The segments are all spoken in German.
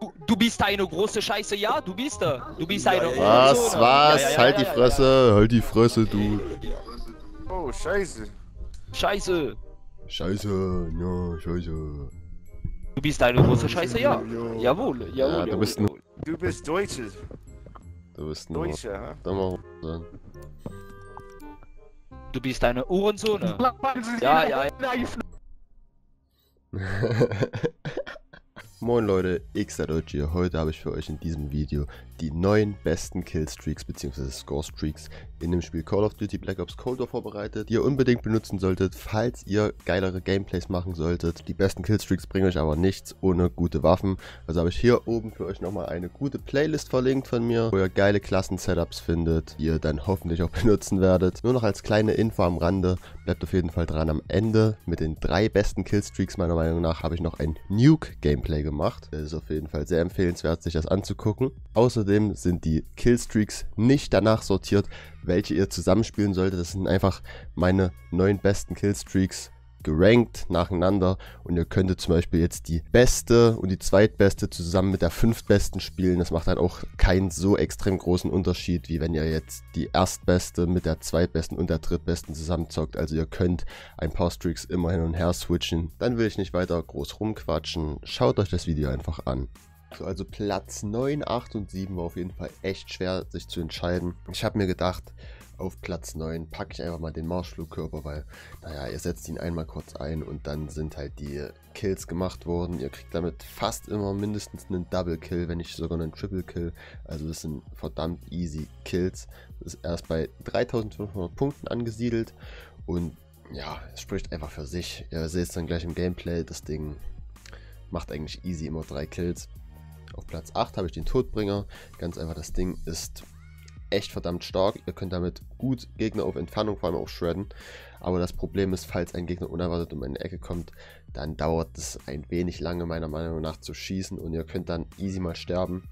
Du, du bist eine große Scheiße, ja? Du bist da. Du bist eine Was, Hurensohn. was? Ja, ja, ja, halt ja, die ja, Fresse, halt die Fresse, du. Oh, scheiße. Scheiße. Scheiße, ja, scheiße. Du bist eine große Scheiße, ja? Jawohl, jawohl. Ja, du jawohl, bist ein-. Du bist Deutsche. Du bist ein Deutsche, ha? dummer Hurensohn. Du bist eine Uhrensohn. Ja, ja, ja. Moin Leute, Xadoji hier. Heute habe ich für euch in diesem Video die neun besten Killstreaks bzw. Scorestreaks in dem Spiel Call of Duty Black Ops Cold War vorbereitet, die ihr unbedingt benutzen solltet, falls ihr geilere Gameplays machen solltet. Die besten Killstreaks bringen euch aber nichts ohne gute Waffen. Also habe ich hier oben für euch nochmal eine gute Playlist verlinkt von mir, wo ihr geile Klassen-Setups findet, die ihr dann hoffentlich auch benutzen werdet. Nur noch als kleine Info am Rande, bleibt auf jeden Fall dran. Am Ende mit den drei besten Killstreaks meiner Meinung nach habe ich noch ein Nuke-Gameplay gemacht. Es ist auf jeden Fall sehr empfehlenswert, sich das anzugucken. Außerdem sind die Killstreaks nicht danach sortiert, welche ihr zusammenspielen solltet. Das sind einfach meine neun besten Killstreaks gerankt nacheinander und ihr könntet zum Beispiel jetzt die beste und die zweitbeste zusammen mit der fünftbesten spielen. Das macht dann auch keinen so extrem großen Unterschied, wie wenn ihr jetzt die erstbeste mit der zweitbesten und der drittbesten zusammenzockt. Also ihr könnt ein paar Streaks immer hin und her switchen. Dann will ich nicht weiter groß rumquatschen. Schaut euch das Video einfach an. So, also Platz 9, 8 und 7 war auf jeden Fall echt schwer, sich zu entscheiden. Ich habe mir gedacht, auf Platz 9 packe ich einfach mal den Marschflugkörper, weil, naja, ihr setzt ihn einmal kurz ein und dann sind halt die Kills gemacht worden. Ihr kriegt damit fast immer mindestens einen Double Kill, wenn nicht sogar einen Triple Kill. Also das sind verdammt easy Kills. Das ist erst bei 3500 Punkten angesiedelt und ja, es spricht einfach für sich. Ihr seht es dann gleich im Gameplay, das Ding macht eigentlich easy immer drei Kills. Auf Platz 8 habe ich den Todbringer. Ganz einfach, das Ding ist echt verdammt stark. Ihr könnt damit gut Gegner auf Entfernung, vor allem auch shredden. Aber das Problem ist, falls ein Gegner unerwartet um eine Ecke kommt, dann dauert es ein wenig lange, meiner Meinung nach, zu schießen und ihr könnt dann easy mal sterben.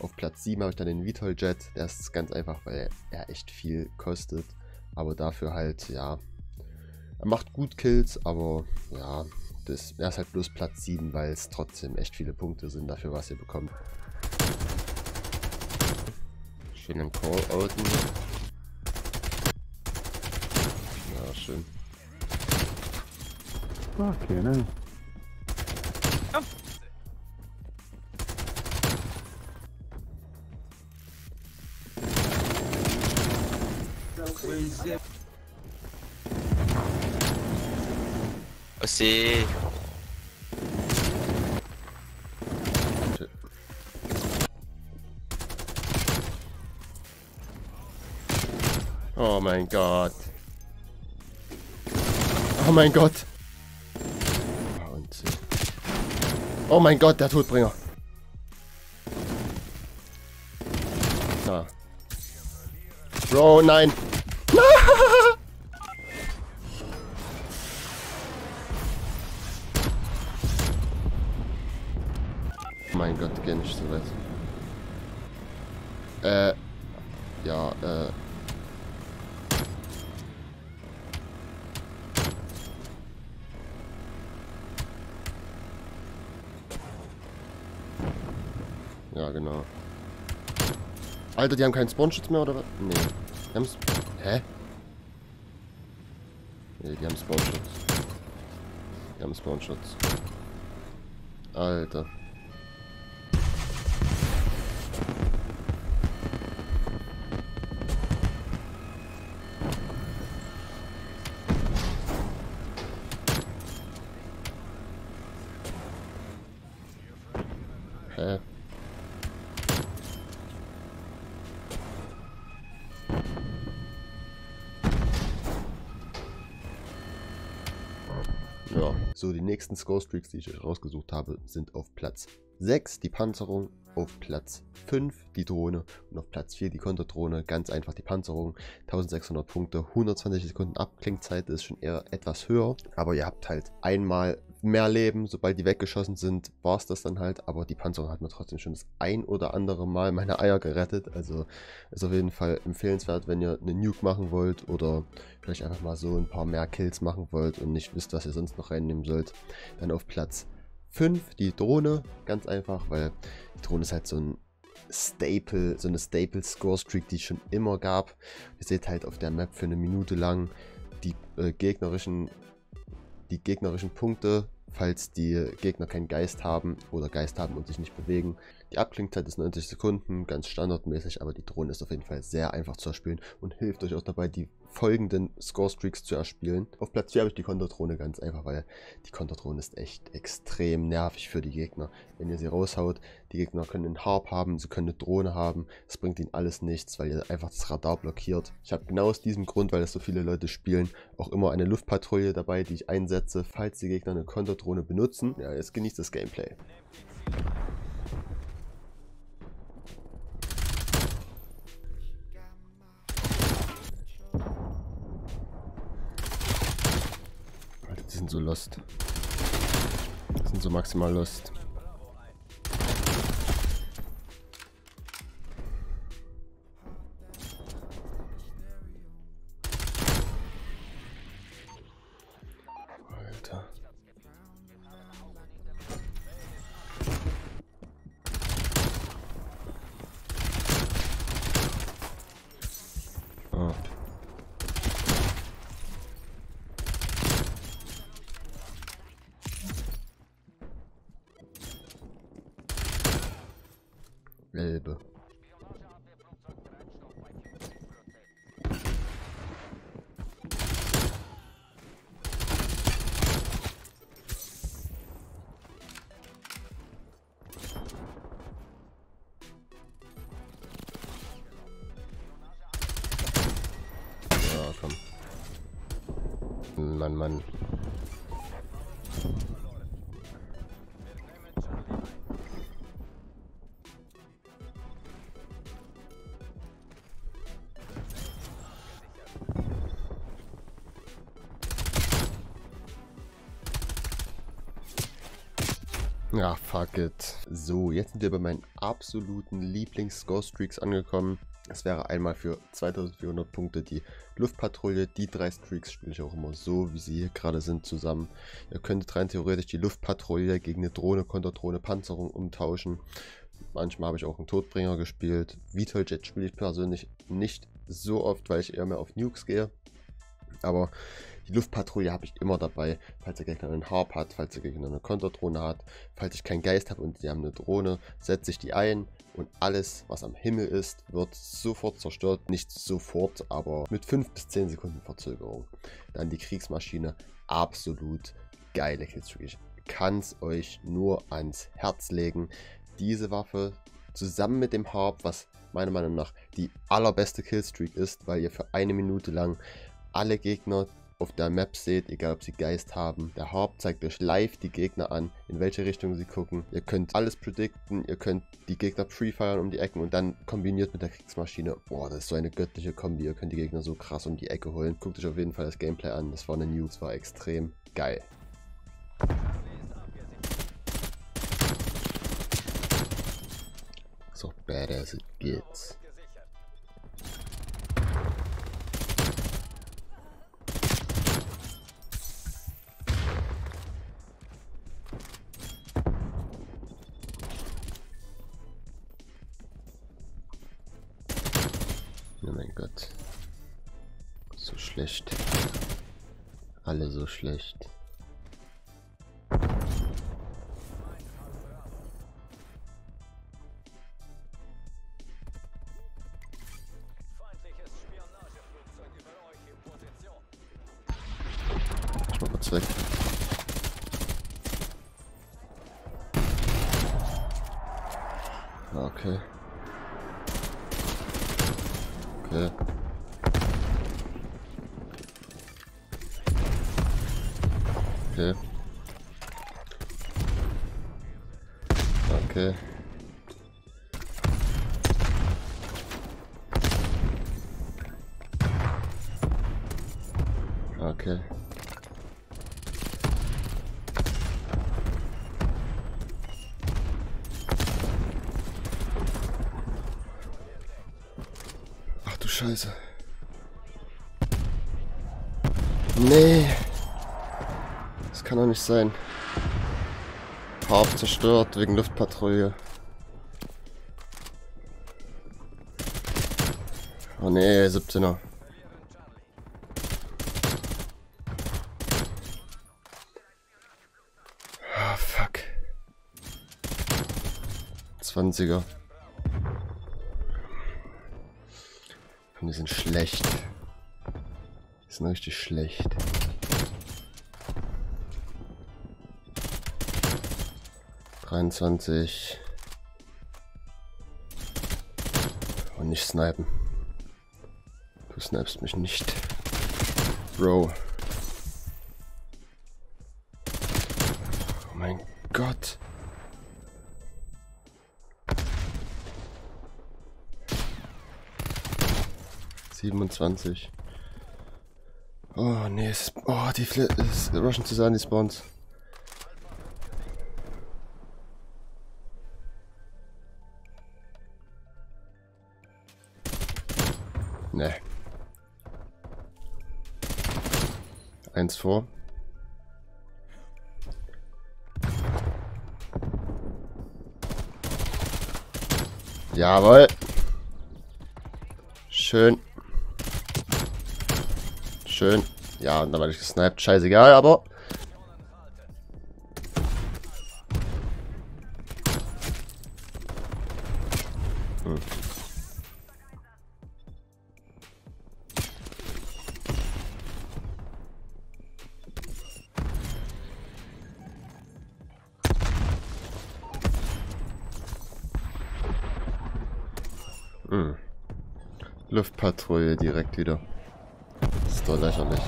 Auf Platz 7 habe ich dann den Vitol Jet. Der ist ganz einfach, weil er echt viel kostet. Aber dafür halt, ja, er macht gut Kills, aber ja, das, er ist halt bloß Platz 7, weil es trotzdem echt viele Punkte sind dafür, was ihr bekommt. Schönen Call-Outen. Ja, schön. Okay, ne? C'est... Oh mein Gott. Oh mein Gott. Oh mein Gott, der Todbringer. Da. Bro, nein. Oh mein Gott, geh nicht so weit. Äh. Ja, äh. Ja, genau. Alter, die haben keinen Spawnschutz mehr, oder was? Nee. Die haben... Hä? Nee, die haben Spawnschutz. Die haben Spawnschutz. Alter. Hä? So die nächsten Score-Streaks, die ich euch rausgesucht habe, sind auf Platz 6 die Panzerung, auf Platz 5 die Drohne und auf Platz 4 die Konterdrohne. Ganz einfach die Panzerung, 1600 Punkte, 120 Sekunden Abklingzeit ist schon eher etwas höher, aber ihr habt halt einmal mehr Leben, sobald die weggeschossen sind, war es das dann halt, aber die Panzerung hat mir trotzdem schon das ein oder andere Mal meine Eier gerettet, also ist auf jeden Fall empfehlenswert, wenn ihr eine Nuke machen wollt oder vielleicht einfach mal so ein paar mehr Kills machen wollt und nicht wisst, was ihr sonst noch reinnehmen sollt, dann auf Platz 5 die Drohne, ganz einfach, weil die Drohne ist halt so ein Staple, so eine Staple Score Streak, die es schon immer gab. Ihr seht halt auf der Map für eine Minute lang die äh, gegnerischen die gegnerischen Punkte, falls die Gegner keinen Geist haben oder Geist haben und sich nicht bewegen. Die Abklingzeit ist 90 Sekunden, ganz standardmäßig, aber die Drohne ist auf jeden Fall sehr einfach zu erspielen und hilft euch auch dabei, die folgenden Score-Streaks zu erspielen. Auf Platz 4 habe ich die Konterdrohne ganz einfach, weil die Konterdrohne ist echt extrem nervig für die Gegner. Wenn ihr sie raushaut, die Gegner können einen Harp haben, sie können eine Drohne haben, es bringt ihnen alles nichts, weil ihr einfach das Radar blockiert. Ich habe genau aus diesem Grund, weil das so viele Leute spielen, auch immer eine Luftpatrouille dabei, die ich einsetze, falls die Gegner eine Konterdrohne benutzen. Ja, jetzt genießt das Gameplay. So lost. Sind so maximal lost. Mann, Mann. Ja, fuck it. So, jetzt sind wir bei meinen absoluten Lieblings-Score-Streaks angekommen. Das wäre einmal für 2400 Punkte die Luftpatrouille. Die drei Streaks spiele ich auch immer so, wie sie hier gerade sind, zusammen. Ihr könntet rein theoretisch die Luftpatrouille gegen eine Drohne, Konterdrohne, Panzerung umtauschen. Manchmal habe ich auch einen Todbringer gespielt. Vital Jet spiele ich persönlich nicht so oft, weil ich eher mehr auf Nukes gehe. Aber die Luftpatrouille habe ich immer dabei, falls der Gegner einen Harp hat, falls der Gegner eine Konterdrohne hat. Falls ich keinen Geist habe und die haben eine Drohne, setze ich die ein und alles, was am Himmel ist, wird sofort zerstört. Nicht sofort, aber mit 5 bis 10 Sekunden Verzögerung. Dann die Kriegsmaschine, absolut geile Killstreak. Ich kann es euch nur ans Herz legen. Diese Waffe zusammen mit dem Harp, was meiner Meinung nach die allerbeste Killstreak ist, weil ihr für eine Minute lang alle Gegner auf der Map seht, egal ob sie Geist haben. Der Harp zeigt euch live die Gegner an, in welche Richtung sie gucken. Ihr könnt alles predikten, ihr könnt die Gegner pre-fire um die Ecken und dann kombiniert mit der Kriegsmaschine. Boah, das ist so eine göttliche Kombi. Ihr könnt die Gegner so krass um die Ecke holen. Guckt euch auf jeden Fall das Gameplay an. Das war eine News, war extrem geil. So badass it gets. Alle so schlecht. Ich mach kurz weg. Ah, Okay. Okay. Okay. Okay. Okay. Ach du Scheiße. Nee. Kann doch nicht sein. Harp zerstört wegen Luftpatrouille. Oh nee, 17er. Ah, fuck. 20er. Und die sind schlecht. Die sind richtig schlecht. Dreiundzwanzig. Und nicht snipen. Du snipest mich nicht. Bro. Oh mein Gott. Siebenundzwanzig. Oh nee, oh die Fl es rushen zusammen die Spawns. Vor. Jawohl. Schön. Schön. Ja, und dann werde ich gesniped. Scheißegal, aber... Luftpatrouille direkt wieder. Das ist doch lächerlich.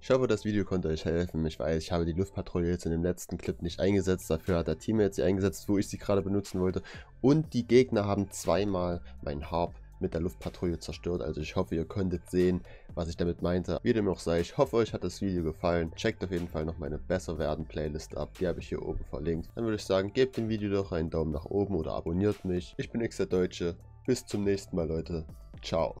Ich hoffe, das Video konnte euch helfen. Ich weiß, ich habe die Luftpatrouille jetzt in dem letzten Clip nicht eingesetzt. Dafür hat der Team jetzt sie eingesetzt, wo ich sie gerade benutzen wollte. Und die Gegner haben zweimal mein Harp mit der Luftpatrouille zerstört. Also ich hoffe, ihr konntet sehen, was ich damit meinte. Wie dem auch sei, ich hoffe, euch hat das Video gefallen. Checkt auf jeden Fall noch meine Besser werden Playlist ab. Die habe ich hier oben verlinkt. Dann würde ich sagen, gebt dem Video doch einen Daumen nach oben oder abonniert mich. Ich bin X der Deutsche. Bis zum nächsten Mal, Leute. Ciao.